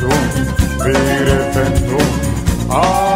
Pendum, Pere Pendum, Ah.